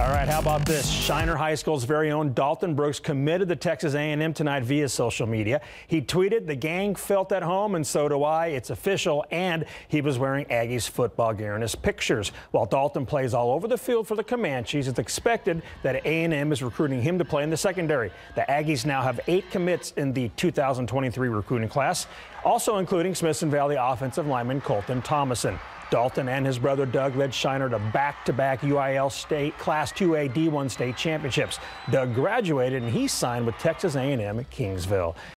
All right, how about this? Shiner High School's very own Dalton Brooks committed to Texas A&M tonight via social media. He tweeted, "The gang felt at home, and so do I. It's official." And he was wearing Aggies football gear in his pictures. While Dalton plays all over the field for the Comanches, it's expected that A&M is recruiting him to play in the secondary. The Aggies now have eight commits in the 2023 recruiting class, also including Smithson Valley offensive lineman Colton Thomason. Dalton and his brother Doug led Shiner to back-to-back UIL state Class 2A D1 state championships. Doug graduated and he signed with Texas A&M at Kingsville.